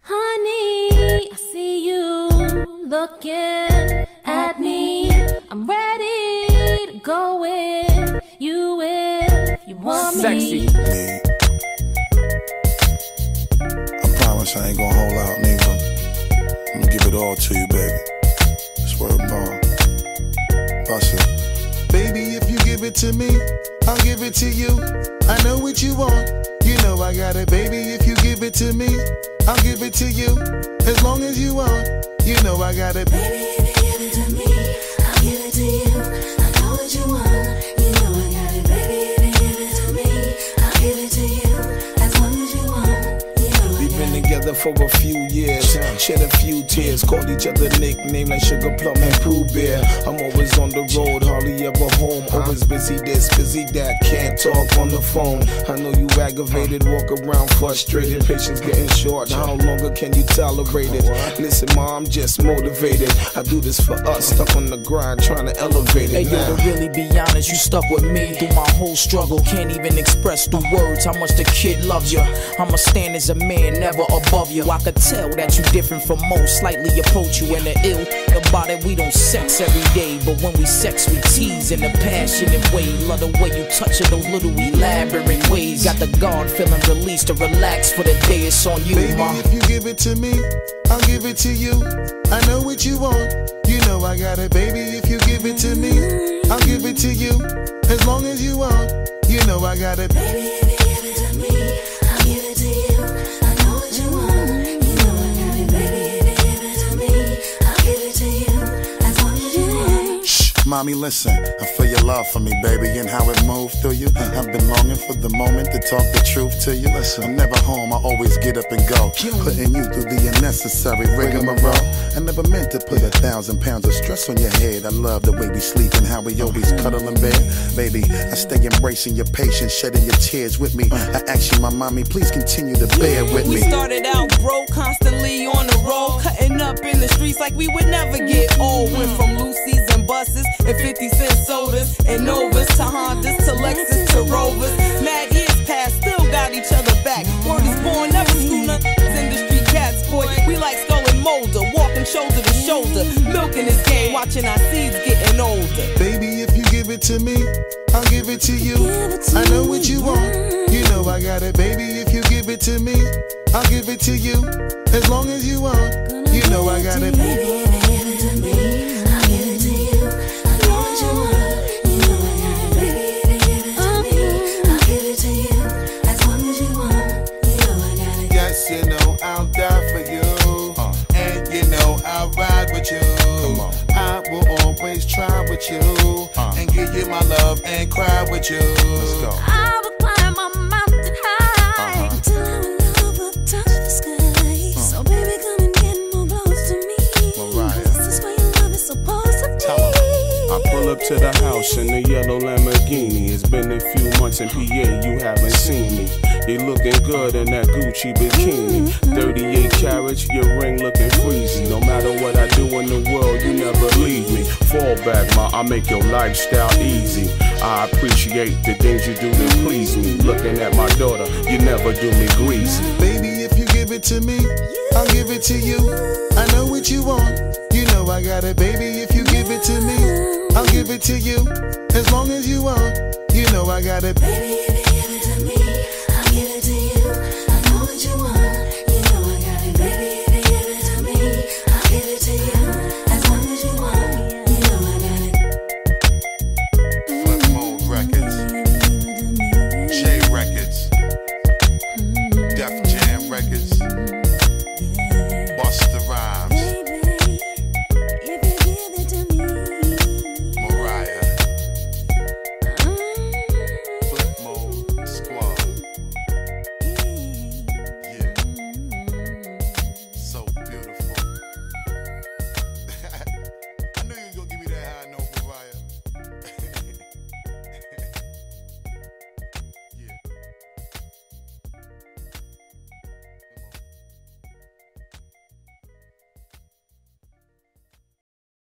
Honey, I see you looking at me. I'm ready to go with you if you want Sexy. me. Me. I promise I ain't gonna hold out, nigga. I'm gonna give it all to you, baby. Swear ball. Bust it. Baby, if you give it to me, I'll give it to you. I know what you want. You know I got it, baby. If you give it to me, I'll give it to you. As long as you want, you know I got it. Baby, if you give it to me, I'll give it to you. I know what you want, you know I got it. Baby, if you give it to me, I'll give it to you. As long as you want, you know I We've been together for a few years, shed a few tears, called each other nicknames like Sugar Plum and Pooh Bear. I'm always on the road, hardly ever home. Always busy this, busy that, can't talk on the phone. I know you aggravated, walk around frustrated, patience getting short. How longer can you tolerate it? Listen, mom, I'm just motivated. I do this for us, stuck on the grind, trying to elevate it. Hey it. yo, now. to really be honest, you stuck with me through my whole struggle. Can't even express through words how much the kid loves you. I'ma stand as a man, never above you. I could tell that you different from most, slightly approach you in the ill. Sex every day, but when we sex, we tease in a passionate way. Love the way you touch it, those little elaborate ways. Got the guard feeling released to relax for the day. It's on you, Baby, ma. if you give it to me, I'll give it to you. I know what you want. You know I got it, baby. If you give it to me, I'll give it to you. As long as you want, you know I got it. Baby, mommy, listen. I feel your love for me, baby, and how it moved through you. Uh-huh. I've been longing for the moment to talk the truth to you. Listen, I'm never home, I always get up and go. Putting you through the unnecessary rigmarole. I never meant to put a thousand pounds of stress on your head. I love the way we sleep and how we uh-huh. always cuddle in bed. Baby, I stay embracing your patience, shedding your tears with me. Uh-huh. I ask you, my mommy, please continue to bear with me. We started out broke, constantly on the road, cutting up in the streets like we would never get old. Went from Lucy's and buses and 50 cent sodas and Novas to Hondas to Lexus to Rovers. Mad years past, still got each other back. Word is born, never school nothing. Industry cats, boy, we like Scully and Mulder, walking shoulder to shoulder, milking this game, watching our seeds getting older. Baby, if you give it to me, I'll give it to you. I know what you want. You know I got it, baby. If you give it to me, I'll give it to you. As long as you want, you know I got it. Baby, with you. And give you my love and cry with you. Let's go. Ah, up to the house in the yellow Lamborghini. It's been a few months in PA, you haven't seen me. You looking good in that Gucci bikini. Mm-hmm. 38 carats, your ring looking freezy. No matter what I do in the world, you never leave me. Fall back, ma, I make your lifestyle easy. I appreciate the things you do to please me. Looking at my daughter, you never do me greasy. Baby, if you give it to me, I'll give it to you. I know what you want. You know I got it, baby. If you give it to me, I'll give it to you. As long as you want, you know I got it. Baby,